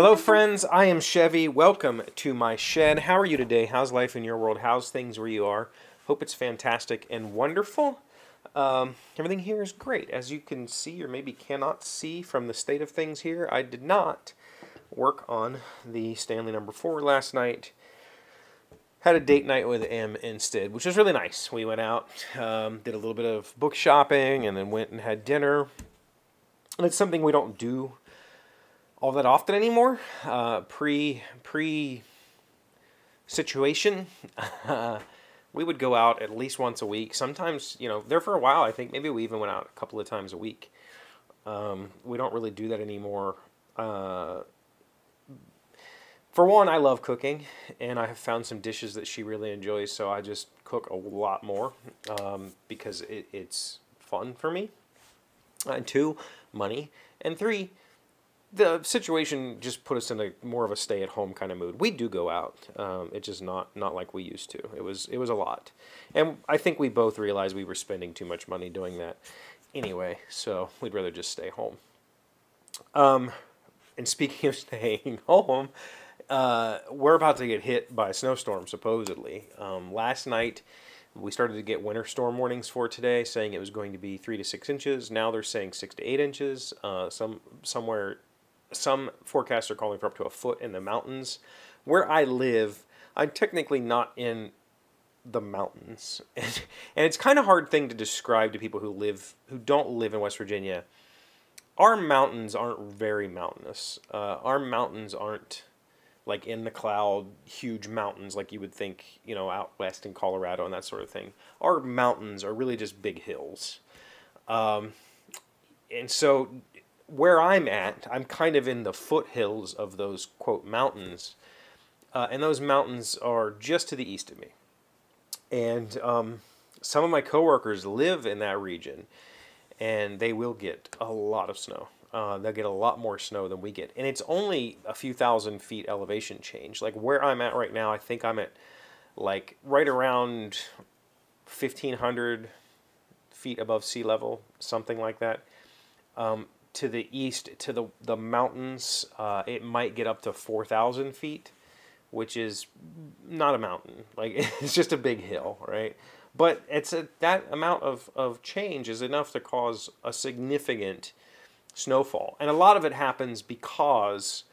Hello, friends. I am Chevee. Welcome to my shed. How are you today? How's life in your world? How's things where you are? Hope it's fantastic and wonderful. Um, everything here is great. As you can see, or maybe cannot see from the state of things here, I did not work on the Stanley number four last night. Had a date night with M instead, which was really nice. We went out, um, did a little bit of book shopping, and then went and had dinner. And it's something we don't do all that often anymore. Uh, pre pre situation, we would go out at least once a week. Sometimes, you know, there for a while. I think maybe we even went out a couple of times a week. Um, we don't really do that anymore. Uh, for one, I love cooking, and I have found some dishes that she really enjoys, so I just cook a lot more um, because it, it's fun for me. And two, money. And three, the situation just put us in a more of a stay-at-home kind of mood. We do go out. Um, it's just not not like we used to. It was it was a lot, and I think we both realized we were spending too much money doing that anyway. So we'd rather just stay home. Um, and speaking of staying home, uh, we're about to get hit by a snowstorm supposedly. Um, last night. We started to get winter storm warnings for today, saying it was going to be three to six inches. Now they're saying six to eight inches. Uh, some somewhere some forecasts are calling for up to a foot in the mountains. Where I live, I'm technically not in the mountains, and, it's kind of hard thing to describe to people who live who don't live in West Virginia. Our mountains aren't very mountainous. Uh, our mountains aren't like in the cloud, huge mountains like you would think, you know, out west in Colorado and that sort of thing. Our mountains are really just big hills. Um, and so where I'm at, I'm kind of in the foothills of those quote mountains, uh, and those mountains are just to the east of me. And um, some of my coworkers live in that region, and they will get a lot of snow. Uh, they'll get a lot more snow than we get, and it's only a few thousand feet elevation change. Like where I'm at right now, I think I'm at like right around 1,500 feet above sea level, something like that. Um, to the east to the the mountains, uh, it might get up to four thousand feet, which is not a mountain. Like it's just a big hill, right? But it's a, that amount of, of change is enough to cause a significant snowfall, and a lot of it happens because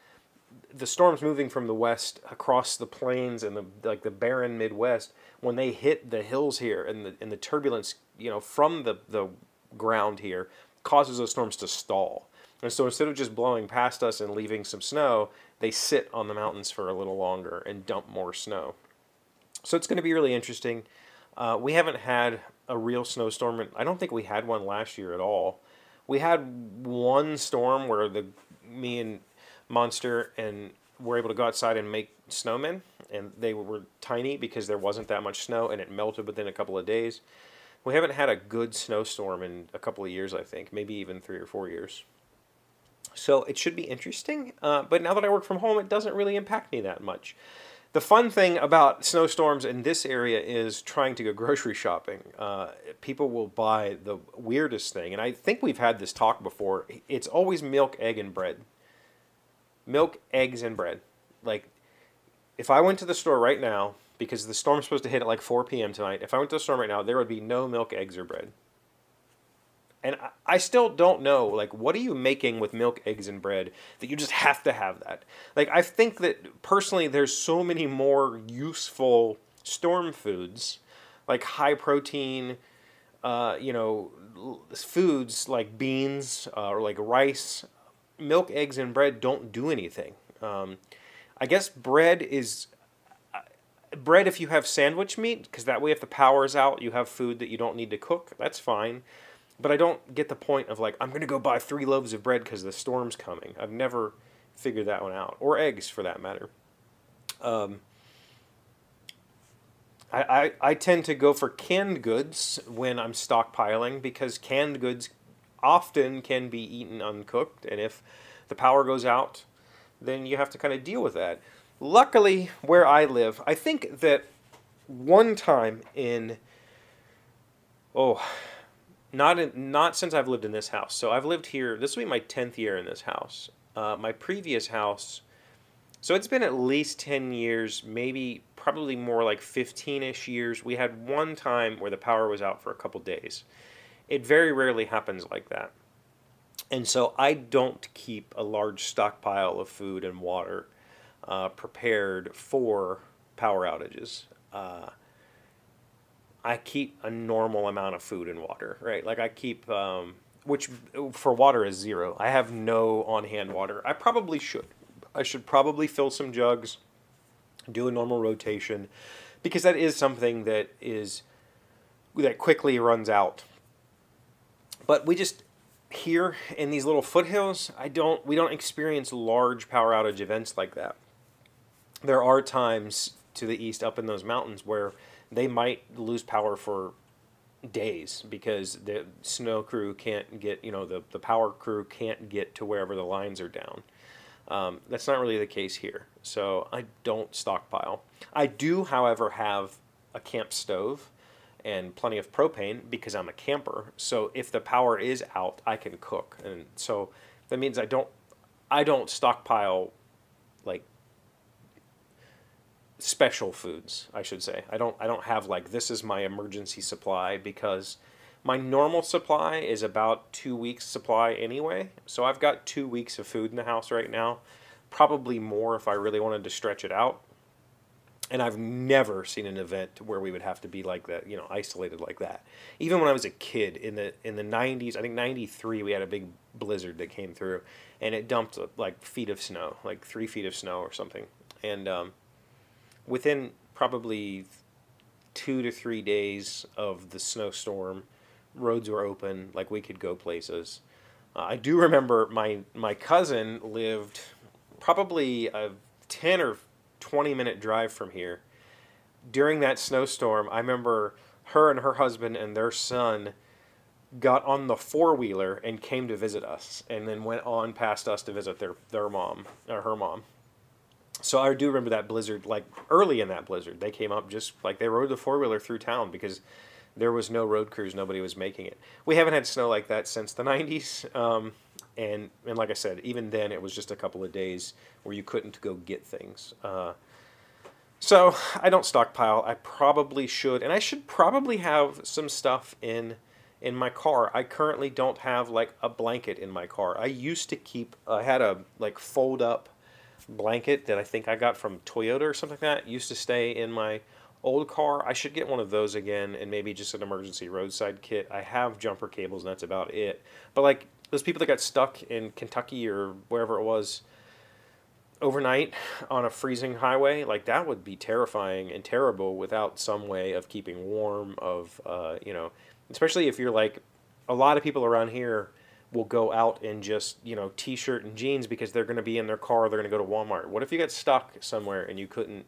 the storms moving from the west across the plains and the like the barren Midwest when they hit the hills here and the and the turbulence you know from the the ground here causes those storms to stall. And so instead of just blowing past us and leaving some snow, they sit on the mountains for a little longer and dump more snow. So it's going to be really interesting. Uh, we haven't had a real snowstorm. I don't think we had one last year at all. We had one storm where the me and Monster and were able to go outside and make snowmen, and they were tiny because there wasn't that much snow, and it melted within a couple of days. We haven't had a good snowstorm in a couple of years, I think, maybe even three or four years. So it should be interesting. Uh, but now that I work from home, it doesn't really impact me that much. The fun thing about snowstorms in this area is trying to go grocery shopping. Uh, people will buy the weirdest thing, and I think we've had this talk before. It's always milk, egg, and bread. Milk, eggs, and bread. Like, if I went to the store right now because the storm's supposed to hit at like 4 p.m. tonight. If I went to the store right now, there would be no milk, eggs, or bread. And I still don't know, like, what are you making with milk, eggs, and bread that you just have to have that? Like, I think that personally, there's so many more useful storm foods, like high protein, uh, you know, foods like beans uh, or like rice. Milk, eggs, and bread don't do anything. Um, I guess bread is bread if you have sandwich meat, because that way if the power's out, you have food that you don't need to cook. That's fine. But I don't get the point of like, I'm going to go buy three loaves of bread because the storm's coming. I've never figured that one out. Or eggs, for that matter. Um, I, I, I tend to go for canned goods when I'm stockpiling because canned goods often can be eaten uncooked. And if the power goes out, then you have to kind of deal with that. Luckily, where I live, I think that one time in oh, not in, not since I've lived in this house. So I've lived here. This will be my tenth year in this house. Uh, my previous house. So it's been at least ten years, maybe probably more like fifteen-ish years. We had one time where the power was out for a couple days. It very rarely happens like that. And so I don't keep a large stockpile of food and water uh, prepared for power outages. Uh, I keep a normal amount of food and water, right? Like I keep, um, which for water is zero. I have no on hand water. I probably should. I should probably fill some jugs, do a normal rotation, because that is something that is that quickly runs out. But we just here in these little foothills, I don't we don't experience large power outage events like that. There are times to the east up in those mountains where they might lose power for days because the snow crew can't get, you know, the, the power crew can't get to wherever the lines are down. Um, that's not really the case here. So I don't stockpile. I do, however, have a camp stove and plenty of propane because I'm a camper. So if the power is out, I can cook. And so that means I don't I don't stockpile like special foods, I should say. I don't I don't have like this is my emergency supply because my normal supply is about 2 weeks supply anyway. So I've got 2 weeks of food in the house right now. Probably more if I really wanted to stretch it out. And I've never seen an event where we would have to be like that, you know, isolated like that. Even when I was a kid in the in the 90s, I think 93 we had a big blizzard that came through and it dumped like feet of snow, like 3 feet of snow or something. And um, within probably two to three days of the snowstorm, roads were open, like we could go places. Uh, I do remember my my cousin lived probably a ten or twenty minute drive from here. During that snowstorm, I remember her and her husband and their son got on the four wheeler and came to visit us, and then went on past us to visit their their mom or her mom. So I do remember that blizzard, like early in that blizzard, they came up just like they rode the four wheeler through town because there was no road crews, nobody was making it. We haven't had snow like that since the 90s, um, and and like I said, even then it was just a couple of days where you couldn't go get things. Uh, so I don't stockpile. I probably should, and I should probably have some stuff in in my car. I currently don't have like a blanket in my car. I used to keep. I had a like fold up blanket that I think I got from Toyota or something like that. used to stay in my old car. I should get one of those again and maybe just an emergency roadside kit. I have jumper cables and that's about it. But like those people that got stuck in Kentucky or wherever it was overnight on a freezing highway, like that would be terrifying and terrible without some way of keeping warm of uh, you know, especially if you're like a lot of people around here will go out in just you know t-shirt and jeans because they're going to be in their car they're going to go to walmart. What if you got stuck somewhere and you couldn't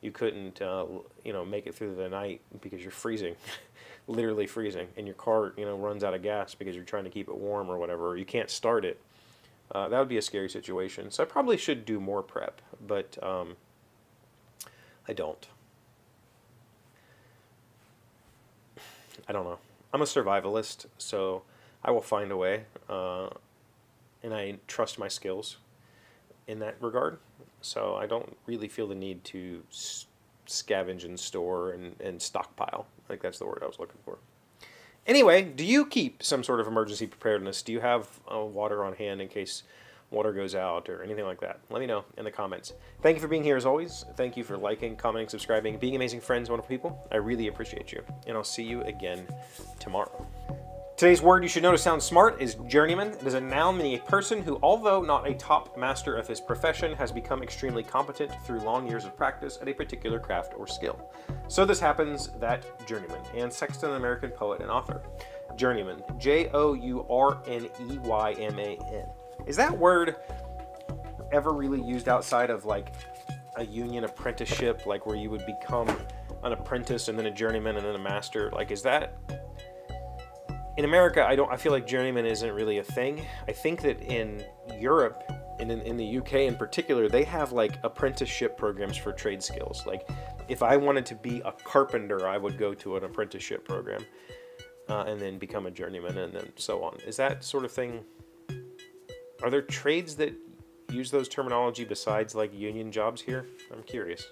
you couldn't uh, you know make it through the night because you're freezing literally freezing and your car you know runs out of gas because you're trying to keep it warm or whatever or you can't start it uh, that would be a scary situation. So i probably should do more prep but um, i don't. I don't know. I'm a survivalist so I will find a way, uh, and I trust my skills in that regard. So I don't really feel the need to scavenge and store and, and stockpile. I think that's the word I was looking for. Anyway, do you keep some sort of emergency preparedness? Do you have uh, water on hand in case water goes out or anything like that? Let me know in the comments. Thank you for being here as always. Thank you for liking, commenting, subscribing, being amazing friends, wonderful people. I really appreciate you. And I'll see you again tomorrow. Today's word you should know to sound smart is journeyman. It is a noun meaning a person who, although not a top master of his profession, has become extremely competent through long years of practice at a particular craft or skill. So this happens that journeyman, Anne Sexton, American poet and author. Journeyman, J O U R N E Y M A N. Is that word ever really used outside of like a union apprenticeship, like where you would become an apprentice and then a journeyman and then a master? Like, is that in America, I don't. I feel like journeyman isn't really a thing. I think that in Europe, and in, in the UK in particular, they have like apprenticeship programs for trade skills. Like, if I wanted to be a carpenter, I would go to an apprenticeship program. uh, and then become a journeyman, and then so on. Is that sort of thing? Are there trades that use those terminology besides like union jobs here? I'm curious.